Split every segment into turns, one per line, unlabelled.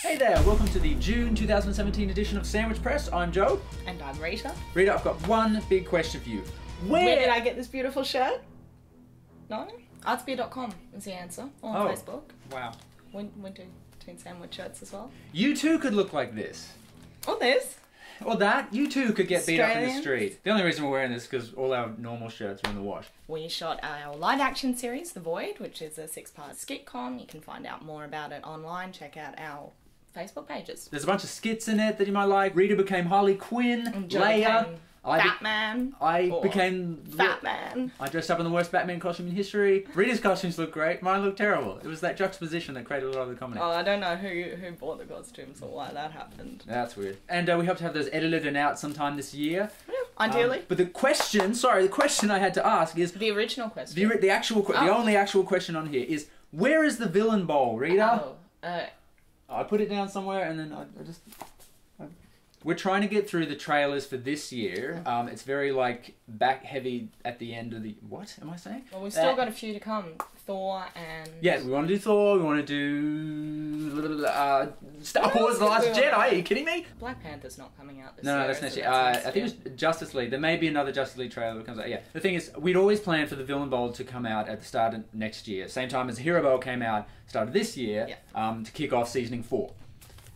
Hey there, welcome to the June 2017 edition of Sandwich Press. I'm Joe.
And I'm Rita.
Rita, I've got one big question for you. Where,
Where did I get this beautiful shirt? No? ArtSpear.com is the answer. Or on
Oh.
Facebook.
Wow.
Win- Winter Toon Sandwich shirts as well.
You too could look like this.
Or this.
Or that. You too could get beat up in the street. The only reason we're wearing this is because all our normal shirts are in the wash.
We shot our live action series, The Void, which is a six part skitcom. You can find out more about it online. Check out our Facebook pages.
There's a bunch of skits in it that you might like. Rita became Harley Quinn.
And
Leia. I, be-
Batman.
I became
Batman.
I dressed up in the worst Batman costume in history. Rita's costumes look great. Mine look terrible. It was that juxtaposition that created a lot of the comedy.
Oh, I don't know who who bought the costumes or why that happened.
That's weird. And uh, we hope to have those edited and out sometime this year.
Yeah, Ideally.
Um, but the question, sorry, the question I had to ask is
the original question.
the, the actual, que- the
Oh.
only actual question on here is where is the villain bowl, Rita?
Oh, uh,
I put it down somewhere and then I, I just. We're trying to get through the trailers for this year. Um, it's very like back heavy at the end of the. What am I saying?
well, we've still
Uh,
got a few to come. Thor and
Yeah, we want to do Thor. We want to do uh, Star Wars: The Last Jedi. Are you kidding me?
Black Panther's not coming out this
No,
year.
no, that's
so
next year. Uh, I think it was Justice League. There may be another Justice League trailer that comes out. Yeah. The thing is, we'd always planned for the Villain Bowl to come out at the start of next year, same time as Hero Bowl came out start of this year,
Yeah.
um, to kick off seasoning four.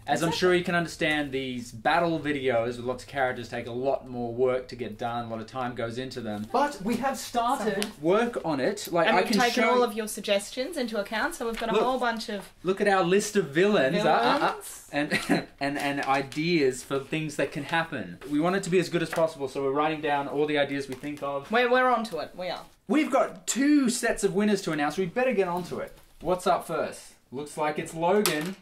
As I'm sure you can understand, these battle videos with lots of characters take a lot more work to get done. A lot of time goes into them. But we have started work on it. Like
And
I
we've
can
taken
show.
all of your suggestions into account, so we've got a
Look.
whole bunch of
Look at our list of villains. uh, uh, uh, and and and ideas for things that can happen. We want it to be as good as possible, so we're writing down all the ideas we think of.
We're, we're on to it. We are.
We've got two sets of winners to announce. We better get onto it. What's up first? Looks like it's Logan.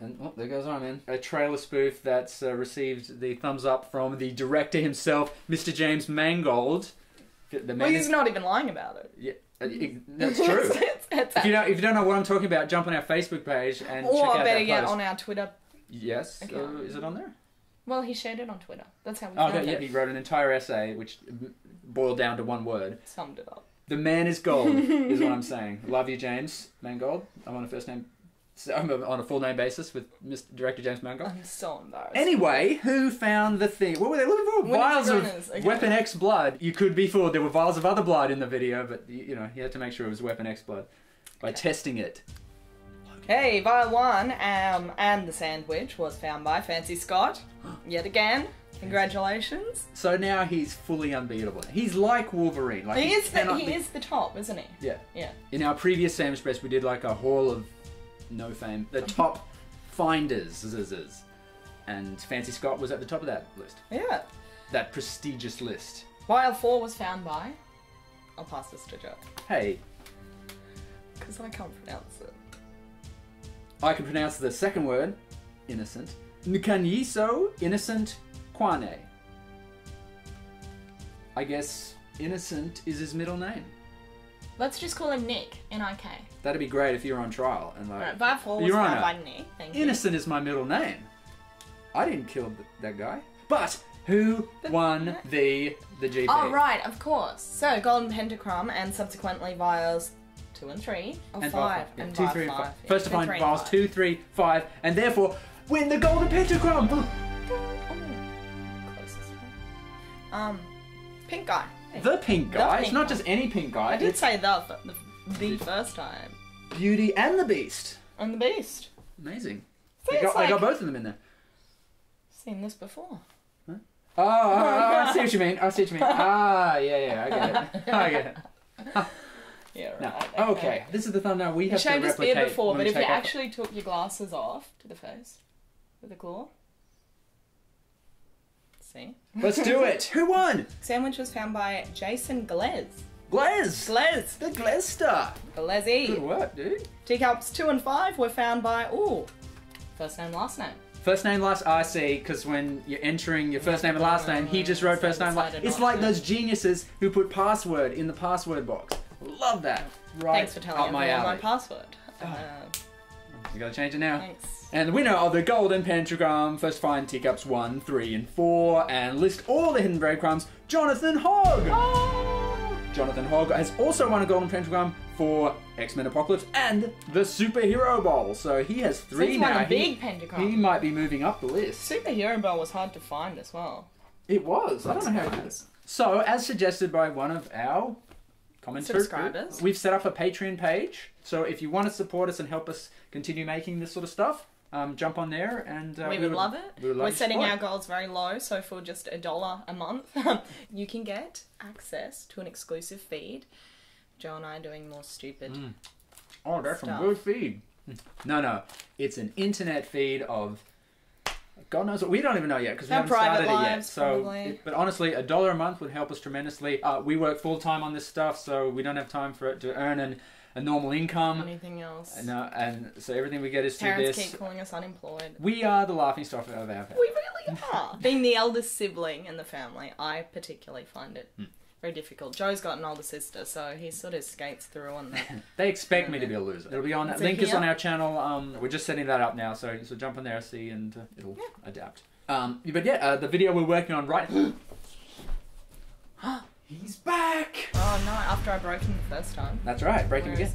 And oh, there goes Iron Man. A trailer spoof that's uh, received the thumbs up from the director himself, Mr. James Mangold. The man
Well, he's
is-
not even lying about it.
yeah, uh, it- that's true.
it's, it's
if you don't, if you don't know what I'm talking about, jump on our Facebook page and check
or
out
better yet,
post.
on our Twitter.
Yes.
Okay.
Uh, is it on there?
Well, he shared it on Twitter. That's how we
Oh,
found
okay, yeah,
it.
he wrote an entire essay which boiled down to one word.
Summed it up.
The man is gold, is what I'm saying. Love you, James Mangold. I'm on a first name, so I'm on a full name basis with Mr. Director James Mangold.
I'm so embarrassed.
Anyway, who found the thing? What were they looking for? Vials of
okay.
Weapon X blood. You could be fooled. There were vials of other blood in the video, but you know, you had to make sure it was Weapon X blood by testing it.
Hey, Vial 1 um, and the sandwich was found by Fancy Scott. Yet again. Congratulations.
So now he's fully unbeatable. He's like Wolverine. Like
He is, the, he
be-
is the top, isn't he?
Yeah.
Yeah.
In our previous Sam's Press, we did like a hall of no fame, the top finders, and Fancy Scott was at the top of that list,
Yeah.
that prestigious list.
While 4 was found by. I'll pass this to Joe.
Hey,
Because I can't pronounce it.
I can pronounce the second word, innocent. Nkanyiso innocent Kwane. I guess innocent is his middle name.
Let's just call him Nick, N-I-K.
That'd be great if you're on trial and like.
Alright, Vial 4 was
Your
found
Honor.
by Nick. Thank you.
Innocent is my middle name. I didn't kill th- that guy. But who won the the GP?
Oh, right, of course. So, Golden Pentagram and subsequently Vials 2 and 3. Or
And
5.
Vial
And
Yeah, two,
Vial
three, and
5.
five.
yeah.
First to
Two,
find
three, and
files
five.
two, three, five, and therefore win the golden pentagram.
Oh, closest one. Um, pink guy.
The pink
The
guy.
pink
it's not
guy.
just any pink guy.
I did
it's
say the, the, the first time.
Beauty and the Beast.
And the Beast.
Amazing.
So
They got, they got both of them in there.
Seen this before.
Oh, oh, oh, I see what you mean. I see what you mean. Ah, yeah, yeah, I get it. I get it.
Yeah,
No.
right.
Okay, this is the thumbnail. We
You
have to replicate
beer before, but if you
take off-
actually took your glasses off to the face with a claw. See?
Let's do it. Who won?
Sandwich was found by Jason Glez.
Glez.
Glez!
The Glez star. Good
Glezzy.
work, dude.
Teacups 2 and 5 were found by, ooh, first name, last name.
First name, last. I see. Because when you're entering your first name and last name, he just wrote first name. Last. It's like those geniuses who put password in the password box. Love that. Right.
Thanks for telling
up my
everyone my
alley.
password.
Oh.
Uh,
You gotta change it now.
thanks.
And the winner of the Golden Pentagram, first find teacups 1, 3, and 4, and list all the hidden breadcrumbs, Jonathan Hogg!
Oh!
Jonathan Hogg has also won a Golden Pentagram for X Men Apocalypse and the Superhero Bowl. So he has
So
three
he's
now.
a
He-
big pentagram.
he might be moving up the list.
Superhero Bowl was hard to find as well.
It was. I don't know how he did. So, as suggested by one of our commenters,
Subscribers.
we've set up a Patreon page. So, if you want to support us and help us continue making this sort of stuff, um, jump on there and uh,
we, would love it.
we would love
We're setting
support.
our goals very low, so for just a dollar a month, you can get access to an exclusive feed. Joe and I are doing more stupid.
Mm. Oh, that's some
stuff.
good feed. No, no, it's an internet feed of. God knows what we don't even know yet because we haven't started it yet. So, it- but honestly, a dollar a month would help us tremendously. Uh, we work full time on this stuff, so we don't have time for it to earn an, a normal income.
Anything else?
No, and so everything we get is through
Parents
this.
keep calling us unemployed.
We are the laughing stock of our family.
We really are. Being the eldest sibling in the family, I particularly find it
Hmm.
Very difficult. Joe's got an older sister, so he sort of skates through on that.
They expect me to be a loser. It'll be on.
Is
link is on our channel. Um, we're just setting that up now, so so jump on there, see, and uh, it'll adapt. Um, but yeah, uh, the video we're working on right. He's back.
Oh no! After I broke him the first time.
That's right. Break him again.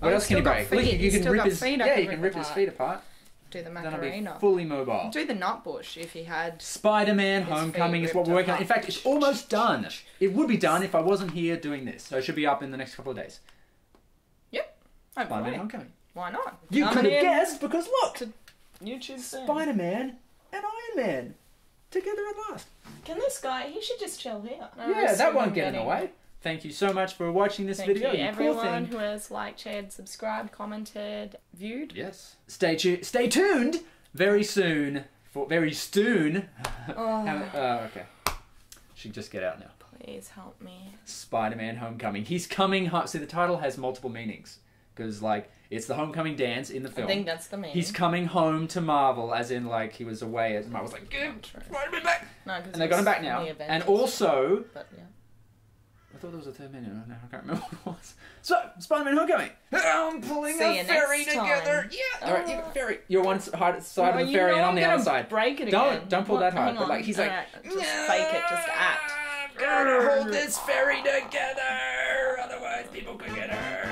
What
Oh,
else can he break?
feet.
Look, you
He's
can rip his. Yeah, you can
rip
his feet apart.
Do the
Then I'll be fully mobile.
Do the nut bush if he had.
Spider-Man: Homecoming is what we're working on. In fact, it's almost done. It would be done if I wasn't here doing this. So it should be up in the next couple of days.
Oh,
Spider-Man:
boy.
Homecoming.
Why not?
You
Coming
could have guessed because look,
to YouTube soon.
Spider-Man and Iron Man together at last.
Can this guy? He should just chill here. No
yeah, that won't get in the way. Thank you so much for watching this
Thank
video.
you,
you
everyone who has liked, shared, subscribed, commented, viewed.
Yes. Stay tuned. Stay tuned. Very soon. For very soon.
Oh,
uh, okay. Should just get out now.
please help me.
Spider-Man: Homecoming. He's coming home. See, the title has multiple meanings because, like, it's the homecoming dance in the film.
I think that's the meaning.
He's coming home to Marvel, as in, like, he was away. And Marvel's like, "Give
Not true.
Spider-Man back,"
No,
and they got him back now.
the
And also,
But yeah.
I thought there was a third meaning. No, I can't remember what it was. So, Spider-Man: Homecoming. I'm pulling
See
a
you
ferry
next time.
together. Yeah. All right, you
Uh,
ferry. You're one s- side
Well,
of the
you
ferry, and I'm
I'm
the other side.
Break it
Don't-
again.
don't pull
What?
that hard,
Hang
but,
on.
like, he's like,
Alright, just fake it, just act.
Gotta hold this ferry together, otherwise people could get hurt.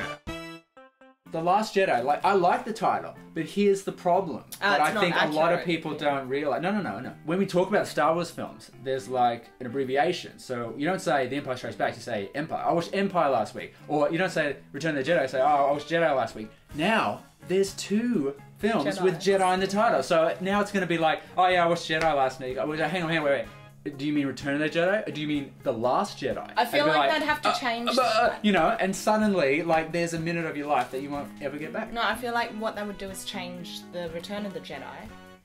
The Last Jedi, like I like the title, but here's the problem that I think a lot of
accurate.
people don't realize. No, no, no, no. When we talk about Star Wars films, there's like an abbreviation. So you don't say The Empire Strikes Back, you say Empire. I watched Empire last week, or you don't say Return of the Jedi. You say, Oh, I watched Jedi last week. Now there's two films with Jedi in the title, so now it's going to be like, Oh yeah, I watched Jedi last week. Oh, hang on, hang on, wait, wait. Do you mean Return of the Jedi, or do you mean The Last Jedi?
I feel
be
like they'd have to
uh,
change
uh, you know, and suddenly, like, there's a minute of your life that you won't ever get back.
No, I feel like what they would do is change the Return of the Jedi.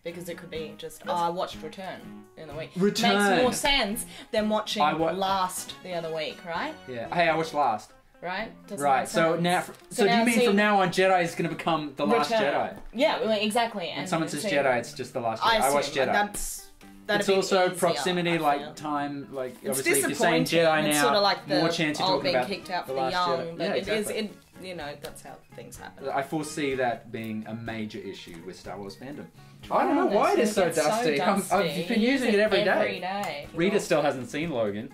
Because it could be just, oh, I watched Return in the week.
Return.
Makes more sense than watching
I wa-
Last the other week, right?
Yeah. Hey, I watched Last.
Right? Doesn't
Right. So now, so, do
now
you mean
see-
from now on, Jedi is going to become the Last
Return.
Jedi?
Yeah, exactly. And
When someone says
see-
Jedi, it's just the Last Jedi.
I,
I, watched Jedi.
That's that'd
it's also
easier,
proximity, like time, like
It's
obviously if you're saying. Jedi now,
sort of like the
more chance
old
talking
being
about
kicked out
the
for the
Last
young,
Jedi.
but
yeah,
it
exactly.
is, it, you know, that's how things happen.
I foresee that being a major issue with Star Wars fandom. I don't know
Honest,
why it is so dusty. I'm,
dusty.
I've been
You
using it every day.
Every day.
Rita still hasn't seen Logan.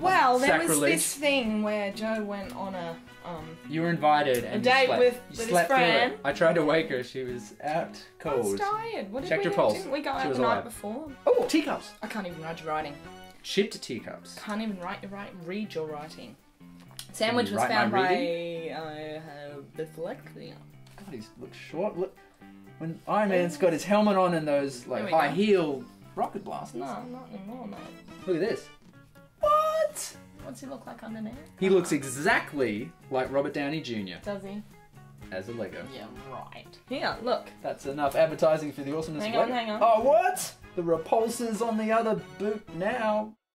Well, there was this thing where Joe went on a um.
You were invited and
A
you
date
slept.
with-
you
with his
slept through it.
friend.
I tried to wake her. She was out
I
cold.
was tired. What did
Checked
we
her
do?
pulse.
Didn't we go
She
out
was
the night before?
Oh, teacups.
I can't even read your writing.
Chipped teacups.
Can't even write your write read your writing. Sandwich was
write my
found by uh, dyslexia.
God, he looks short. Look, when Iron Man's got his helmet on and those
There
like
we
high
go.
heel rocket blasters.
No, not anymore, mate.
Look at this. What?
What's he look like underneath?
He looks exactly like Robert Downey Jr.
Does he?
as a Lego.
Yeah, right. Here, look.
That's enough advertising for the awesomeness
Hang
of
on, hang on.
Oh, what? The repulsors on the other boot now.